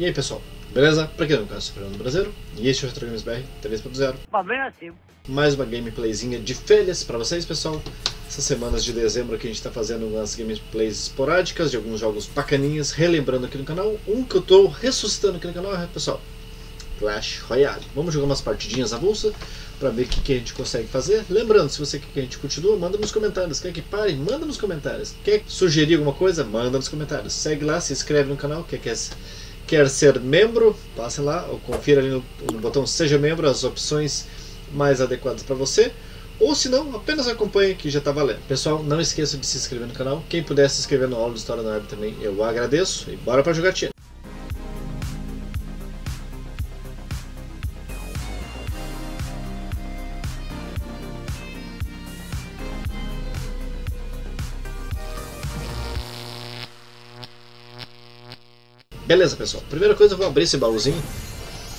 E aí pessoal, beleza? Pra quem não conhece, eu sou o Fernando Brasileiro e este é o Retro Games BR 3.0. Mas bem assim. Mais uma gameplayzinha de férias pra vocês pessoal. Essas semanas de dezembro que a gente tá fazendo umas gameplays esporádicas de alguns jogos bacaninhas, relembrando aqui no canal. Um que eu tô ressuscitando aqui no canal é, pessoal, Clash Royale. Vamos jogar umas partidinhas avulsa para ver o que, que a gente consegue fazer. Lembrando, se você quer que a gente continue, manda nos comentários. Quer que pare? Manda nos comentários. Quer sugerir alguma coisa? Manda nos comentários. Segue lá, se inscreve no canal. Quer, quer, quer ser membro? Passe lá ou confira ali no, no botão Seja Membro as opções mais adequadas para você. Ou se não, apenas acompanhe que já está valendo. Pessoal, não esqueça de se inscrever no canal. Quem puder se inscrever no aula de História na Web também, eu agradeço. E bora para jogatina. Beleza, pessoal. Primeira coisa, eu vou abrir esse baúzinho.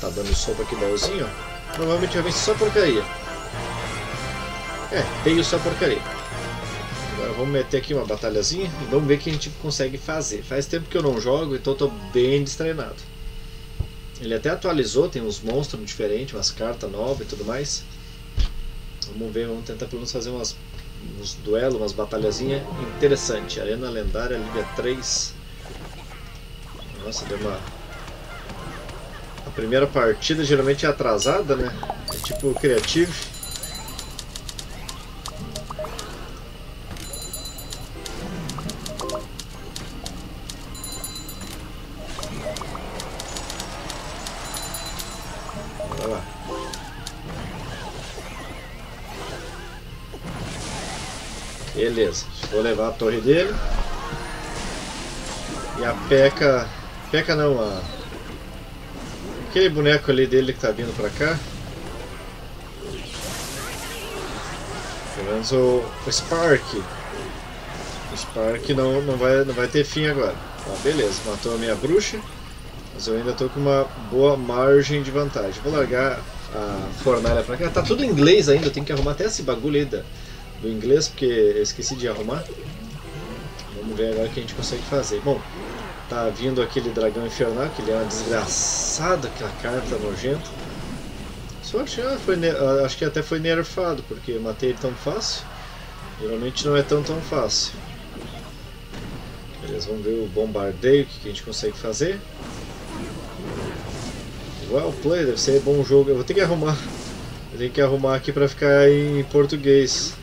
Tá dando sopa aqui baúzinho. Provavelmente vai vir só porcaria. É, veio só porcaria. Agora vamos meter aqui uma batalhazinha e vamos ver o que a gente consegue fazer. Faz tempo que eu não jogo, então estou bem destreinado. Ele até atualizou, tem uns monstros diferentes, umas cartas novas e tudo mais. Vamos ver, vamos tentar pelo menos fazer umas, uns duelos, umas batalhazinhas interessantes. Arena Lendária, Liga 3. Nossa, deu uma... A primeira partida geralmente é atrasada, né? É tipo lá. Beleza, vou levar a torre dele. E a Peca. Peca não, a. Aquele boneco ali dele que tá vindo pra cá. Pelo menos o, o Spark. O Spark não, não, vai, não vai ter fim agora. Tá, beleza, matou a minha bruxa. Mas eu ainda tô com uma boa margem de vantagem. Vou largar a fornalha pra cá. Tá tudo em inglês ainda, eu tenho que arrumar até esse bagulho aí da, do inglês, porque eu esqueci de arrumar. Vamos ver agora o que a gente consegue fazer. Bom, tá vindo aquele dragão infernal, que ele é uma desgraçada, aquela carta nojenta. Sorte, ah, foi, ah, acho que até foi nerfado, porque matei ele tão fácil. Geralmente não é tão tão fácil. Beleza, vamos ver o bombardeio, o que, que a gente consegue fazer. Well played, deve ser bom jogo. Eu vou ter que arrumar. Eu tenho que arrumar aqui pra ficar em português.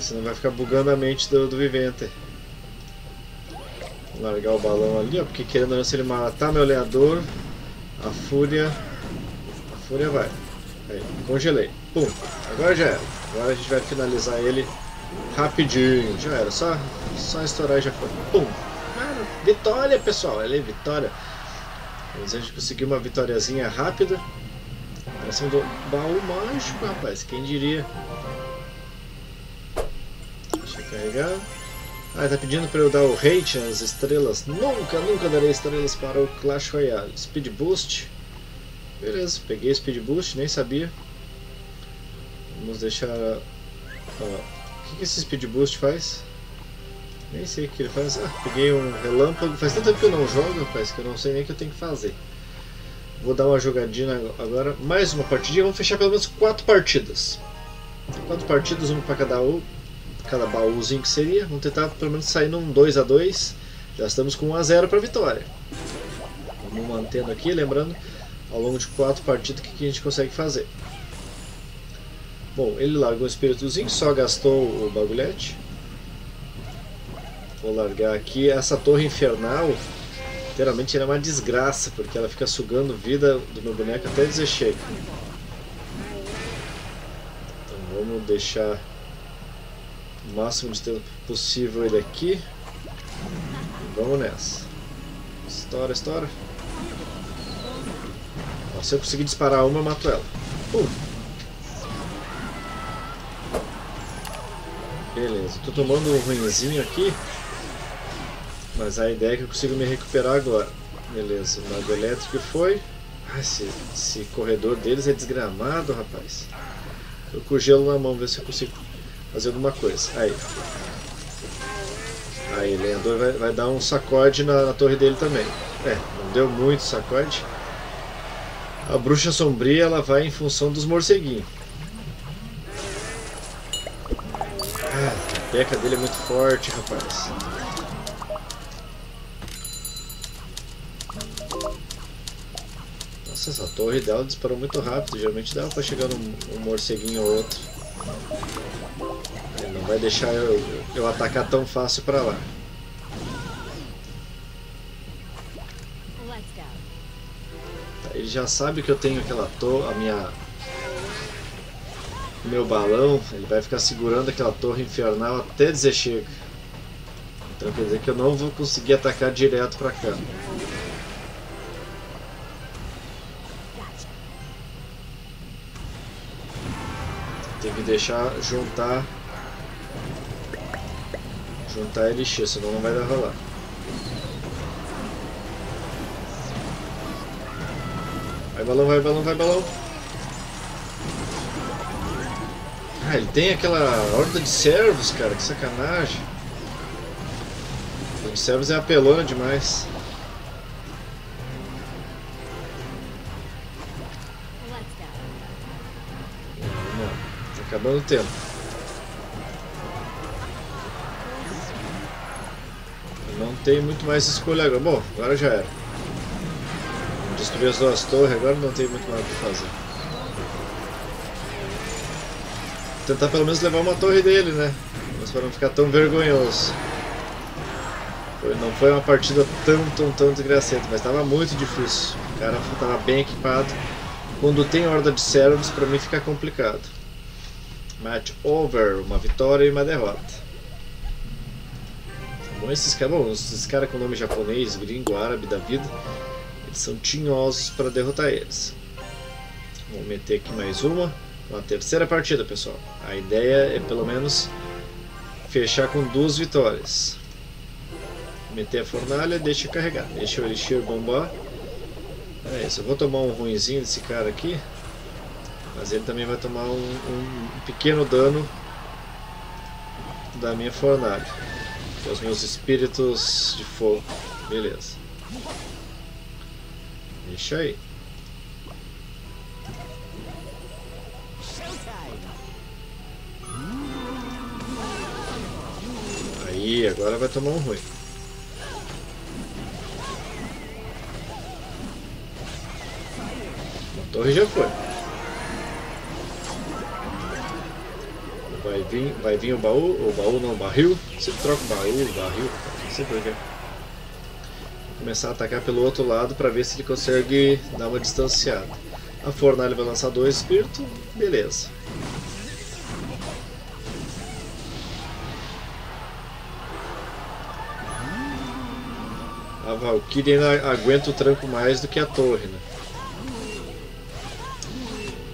Senão vai ficar bugando a mente do, do vivente. Largar o balão ali, ó, porque querendo ou não, se ele matar meu lenhador, a fúria. A fúria vai. Aí, congelei. Pum. Agora já era. Agora a gente vai finalizar ele rapidinho. Já era. Só, só estourar e já foi. Pum. Vitória, pessoal. Ela é vitória. A gente conseguiu uma vitóriazinha rápida. Cima do baú mágico, rapaz. Quem diria? Deixa eu carregar. Ah, tá pedindo para eu dar o rate nas estrelas. Nunca, nunca darei estrelas para o Clash Royale. Speed Boost. Beleza, peguei Speed Boost, nem sabia. Vamos deixar... O que, que esse Speed Boost faz? Nem sei o que ele faz. Ah, peguei um relâmpago. Faz tanto tempo que eu não jogo, rapaz, que eu não sei nem o que eu tenho que fazer. Vou dar uma jogadinha agora. Mais uma partidinha. Vamos fechar pelo menos quatro partidas. Quatro partidas, uma para cada um cada baúzinho que seria. Vamos tentar pelo menos sair num 2 a 2 Já estamos com 1 a 0 para vitória. Vamos mantendo aqui, lembrando, ao longo de quatro partidas, o que, a gente consegue fazer. Bom, ele largou o espíritozinho, só gastou o bagulhete. Vou largar aqui. Essa torre infernal, literalmente, é uma desgraça, porque ela fica sugando vida do meu boneco até dizer chega. Então vamos deixar máximo de tempo possível ele aqui. Vamos nessa. Estoura, estoura. Ó, se eu conseguir disparar uma, eu mato ela. Pum. Beleza, tô tomando um ruimzinho aqui. Mas a ideia é que eu consigo me recuperar agora. Beleza, o mago elétrico foi. Ah, esse, esse corredor deles é desgramado, rapaz. Tô com o gelo na mão, ver se eu consigo fazer alguma coisa. Aí. Aí, lenhador vai, vai dar um sacode na, na torre dele também. É, não deu muito sacode. A bruxa sombria ela vai em função dos morceguinhos. Ah, a peca dele é muito forte, rapaz. Nossa, essa torre dela disparou muito rápido. Geralmente dava pra chegar num um morceguinho ou outro. Vai deixar eu, eu atacar tão fácil pra lá. Ele já sabe que eu tenho aquela torre, a minha o meu balão, ele vai ficar segurando aquela torre infernal até dizer chega. Então quer dizer que eu não vou conseguir atacar direto pra cá. Tem que deixar juntar juntar LX, senão não vai dar rolar. Vai balão, vai balão, vai balão. Ah, ele tem aquela horda de servos, cara, que sacanagem. O de servos é apelona demais. Não. Tá acabando o tempo. Tem muito mais escolha agora. Bom, agora já era. Destruir as duas torres, agora não tem muito mais o que fazer. Tentar pelo menos levar uma torre dele, né? Mas para não ficar tão vergonhoso. Foi, não foi uma partida tão, tão, tão desgracenta, mas estava muito difícil. O cara estava bem equipado. Quando tem horda de servos, para mim fica complicado. Match over, uma vitória e uma derrota. Bom, esses caras, bom, esses caras com nome japonês, gringo, árabe da vida, eles são tinhosos para derrotar eles. Vamos meter aqui mais uma. Uma terceira partida, pessoal. A ideia é pelo menos fechar com duas vitórias. Meter a fornalha, deixa carregar. Deixa o Elixir bombar. É isso, eu vou tomar um ruinzinho desse cara aqui. Mas ele também vai tomar um, um pequeno dano da minha fornalha. Os meus espíritos de fogo. Beleza. Deixa aí. Aí, agora vai tomar um ruim. A torre já foi. Vai vir, vai vir o baú, o baú não, o barril. Você troca o baú, o barril, porquê. Vou começar a atacar pelo outro lado para ver se ele consegue dar uma distanciada. A fornalha vai lançar dois espíritos, beleza. A Valkyrie ainda aguenta o tranco mais do que a torre, né?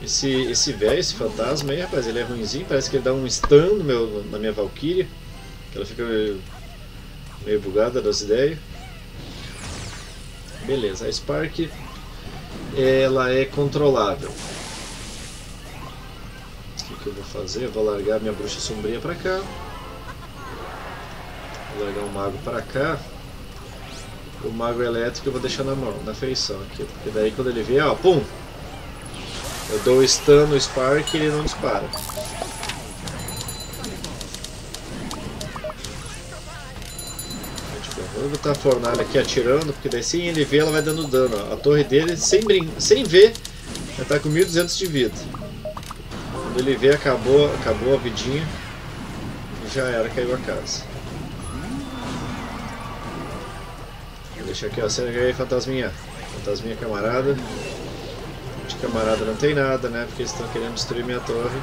Esse, esse velho, esse fantasma aí, rapaz, ele é ruimzinho, parece que ele dá um stun no meu, na minha Valkyrie. Ela fica meio, meio bugada das ideias. Beleza, a Spark ela é controlável. O que, eu vou fazer? Vou largar minha bruxa sombria pra cá. Vou largar o mago pra cá o mago elétrico eu vou deixar na mão, na feição aqui, porque daí quando ele vier, ó, pum! Eu dou stun no Spark e ele não dispara. Vou botar a fornalha aqui atirando, porque daí sem ele ver ela vai dando dano. A torre dele, sem, brin sem ver, já tá com 1200 de vida. Quando ele vê, acabou, acabou a vidinha. E já era, caiu a casa. Deixa aqui, ó. Sendo aí, fantasminha. Fantasminha camarada. De camarada não tem nada, né? Porque eles estão querendo destruir minha torre.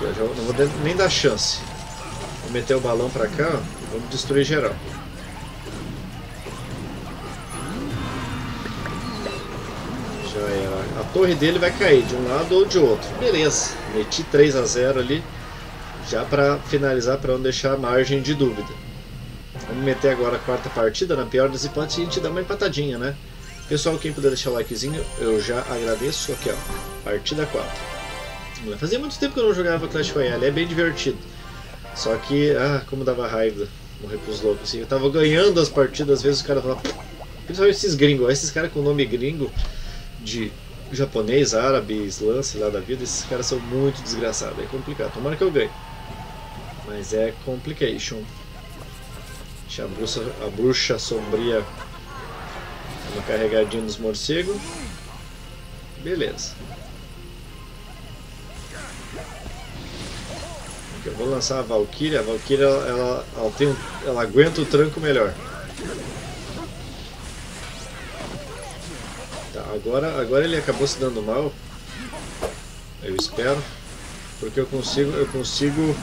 Já não vou nem dar chance. Vou meter o balão pra cá. Vamos destruir geral. Já era. A torre dele vai cair de um lado ou de outro. Beleza. Meti 3 a 0 ali. Já para finalizar, para não deixar margem de dúvida. Vamos meter agora a quarta partida. Na pior das hipóteses, a gente dá uma empatadinha, né? Pessoal, quem puder deixar o likezinho, eu já agradeço. Aqui, ó, partida 4. Fazia muito tempo que eu não jogava Clash Royale, é bem divertido. Só que, ah, como dava raiva morrer pros loucos. Assim, eu tava ganhando as partidas, às vezes os caras falavam. Principalmente esses gringos, esses caras com nome gringo de japonês, árabe, islã, sei lá da vida, esses caras são muito desgraçados. É complicado. Tomara que eu ganhe. Mas é complication. Deixa a bruxa, a bruxa sombria uma carregadinha nos morcegos. Beleza. Eu vou lançar a Valkyria. A Valkyria ela, ela, ela, tem ela aguenta o tranco melhor. Tá, agora, agora ele acabou se dando mal. Eu espero. Porque eu consigo, eu consigo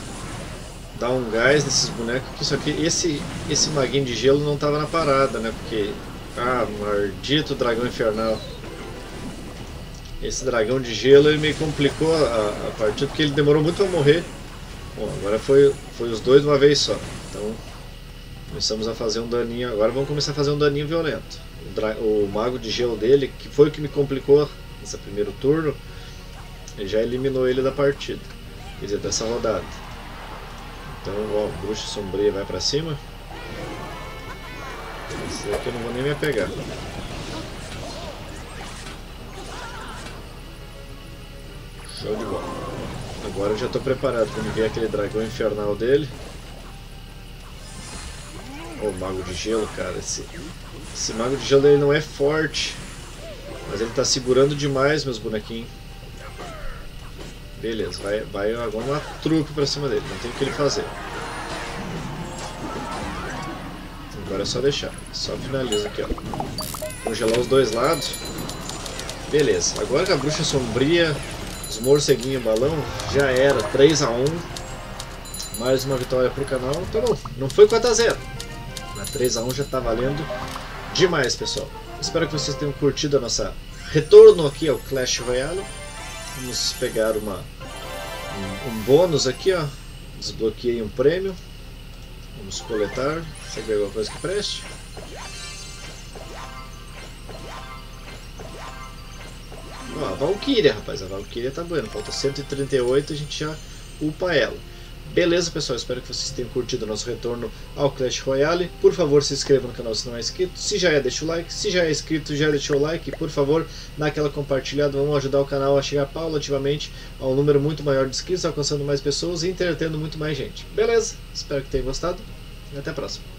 dar um gás nesses bonecos aqui, só que esse, esse maguinho de gelo não estava na parada, né? Porque. Ah, maldito dragão infernal. Esse dragão de gelo ele me complicou a, a partida porque ele demorou muito a morrer. Bom, agora foi, foi os dois de uma vez só. Então começamos a fazer um daninho. Agora vamos começar a fazer um daninho violento. O, o mago de gelo dele, que foi o que me complicou nesse primeiro turno, já eliminou ele da partida. Quer dizer, dessa rodada. Então, ó, bruxa sombria vai pra cima. Esse daqui eu não vou nem me apegar. Show de bola. Agora eu já estou preparado quando vier aquele dragão infernal dele. O mago de gelo, cara. Esse, esse mago de gelo ele não é forte. Mas ele está segurando demais meus bonequinhos. Beleza, vai, vai agora uma trupe pra cima dele, não tem o que ele fazer. Agora é só deixar, só finaliza aqui, ó. Congelar os dois lados. Beleza, agora que a bruxa sombria, os morceguinhos balão, já era, 3 a 1 Mais uma vitória pro canal, tá bom, não foi 4 a 0 Mas 3 a 1 já tá valendo demais, pessoal. Espero que vocês tenham curtido a nossa retorno aqui ao Clash Royale. Vamos pegar uma, um, um bônus aqui, ó. Desbloqueei um prêmio. Vamos coletar. Será que alguma coisa que preste? Ó, a Valkyria, rapaz. A Valkyria tá boa. Falta 138, a gente já upa ela. Beleza, pessoal? Espero que vocês tenham curtido o nosso retorno ao Clash Royale. Por favor, se inscreva no canal se não é inscrito. Se já é, deixa o like. Se já é inscrito, já deixou o like. Por favor, dá aquela compartilhada. Vamos ajudar o canal a chegar paulativamente a um número muito maior de inscritos, alcançando mais pessoas e entretendo muito mais gente. Beleza? Espero que tenham gostado e até a próxima.